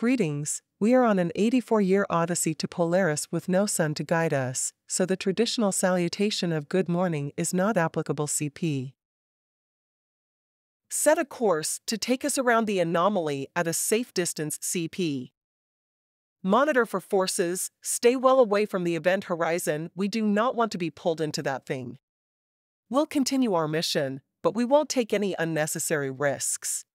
Greetings, we are on an 84 year odyssey to Polaris with no sun to guide us, so the traditional salutation of good morning is not applicable. CP. Set a course to take us around the anomaly at a safe distance. CP. Monitor for forces, stay well away from the event horizon, we do not want to be pulled into that thing. We'll continue our mission, but we won't take any unnecessary risks.